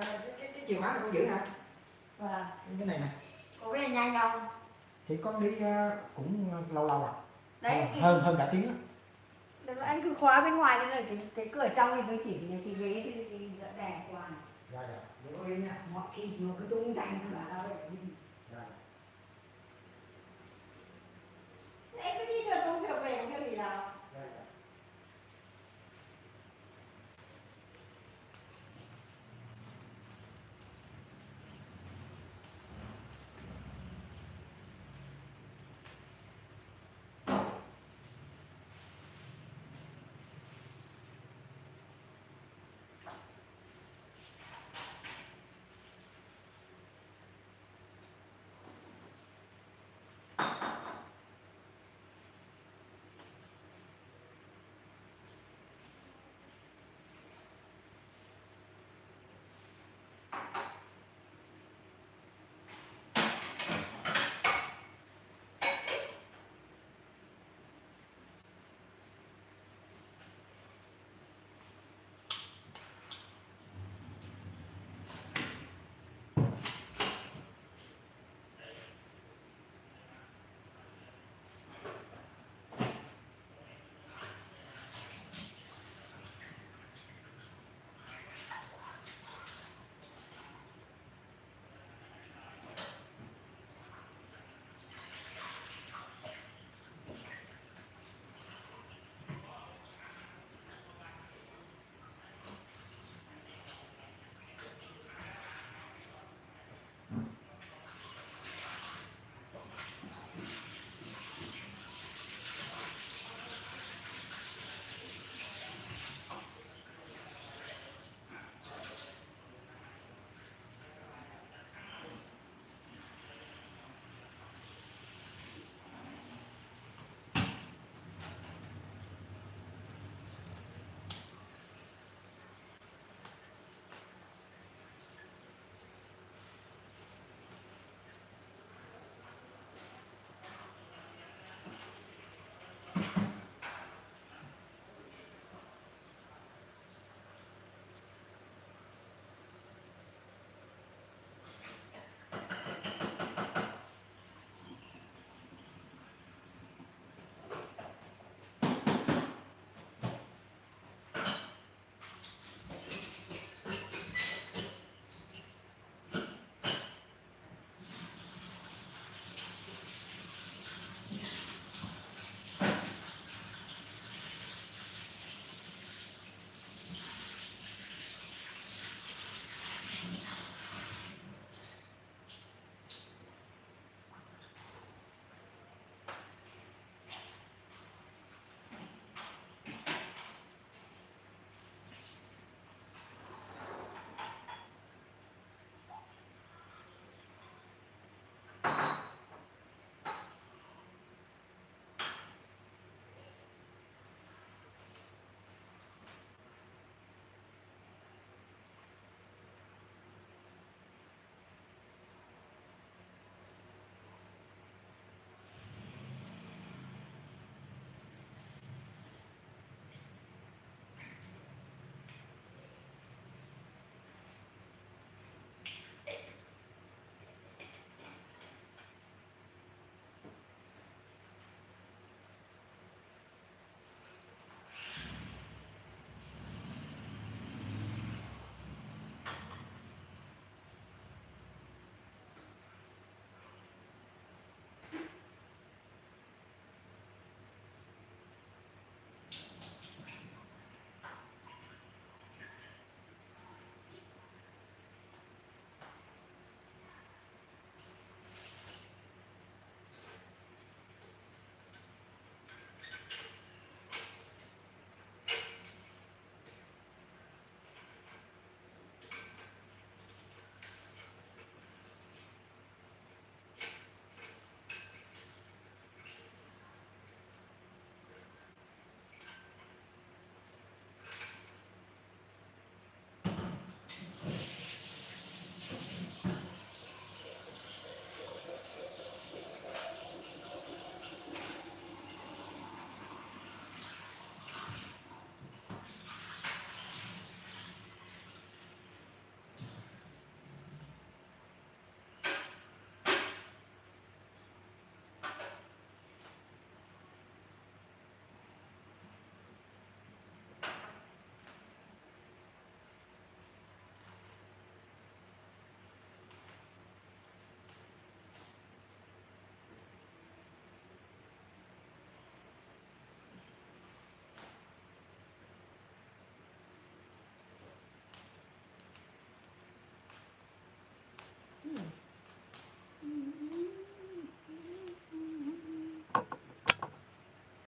cái, cái, chìa khóa này con giữ hả? Vâng cái này nè. Cô biết là nhanh không thì con đi ờ, cũng lâu lâu à. Đấy hơn hơn, hơn cả tiếng đó. anh cứ khóa bên ngoài nên là cái, cái cửa trong thì mới chỉ cái ghế cái, cái, cái đèn qua rồi rồi đừng có nha. Mọi khi mà cứ tung tăng cửa ra vậy.